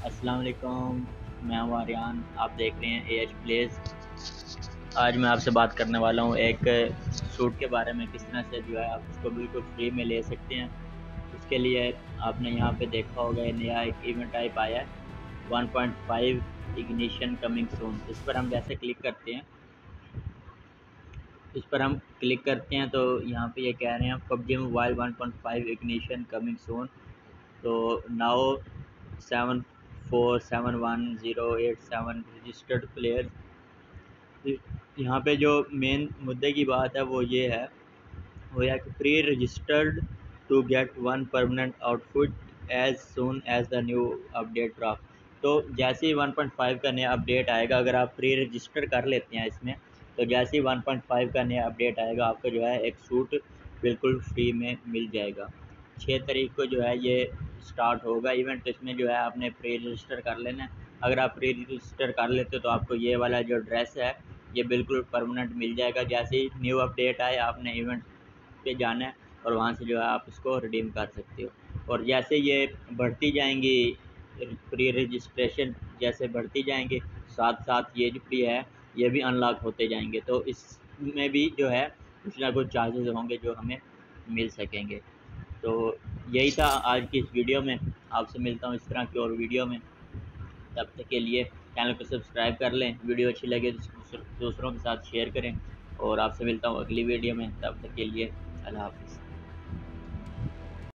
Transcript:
अस्सलाम वालेकुम मैं हूँ आर्यान, आप देख रहे हैं ए एच प्लेस आज मैं आपसे बात करने वाला हूँ एक सूट के बारे में, किस तरह से जो है आप उसको बिल्कुल फ्री में ले सकते हैं। इसके लिए आपने यहाँ पे देखा होगा, नया एक इवेंट टाइप आया है 1.5 इग्निशन कमिंग सून इस पर हम जैसे क्लिक करते हैं? इस पर हम क्लिक करते हैं तो यहाँ पे ये कह रहे हैं PUBG mobile 1.5 ignition coming soon तो now seven four seven one zero eight seven registered player यहाँ पे जो मेन मुद्दे की बात है वो ये है, वो है कि pre registered to get one permanent outfit as soon as the new update draft तो जैसे ही 1.5 का नया अपडेट आएगा, अगर आप प्री रजिस्टर कर लेते हैं इसमें तो जैसे ही 1.5 का नया अपडेट आएगा, आपको जो है एक सूट बिल्कुल फ्री में मिल जाएगा। छः तारीख को जो है ये स्टार्ट होगा. इवेंट इसमें जो है आपने प्री रजिस्टर कर लेना है. अगर आप प्री रजिस्टर कर लेते हो तो आपको ये वाला जो ड्रेस है, ये बिल्कुल परमानेंट मिल जाएगा. जैसे ही न्यू अपडेट आए, आपने इवेंट पे जाना है और वहाँ से जो है आप इसको रिडीम कर सकते हो. और जैसे ये बढ़ती जाएँगी प्री रजिस्ट्रेशन जैसे बढ़ती जाएँगे साथ साथ ये जो भी है, ये भी अनलॉक होते जाएँगे. तो इसमें भी जो है कुछ ना कुछ चार्जेस होंगे जो हमें मिल सकेंगे. तो यही था आज की इस वीडियो में। आपसे मिलता हूँ इस तरह की और वीडियो में। तब तक के लिए चैनल को सब्सक्राइब कर लें। वीडियो अच्छी लगे तो दूसरों के साथ शेयर करें। और आपसे मिलता हूँ अगली वीडियो में। तब तक के लिए अल्लाह हाफिज़।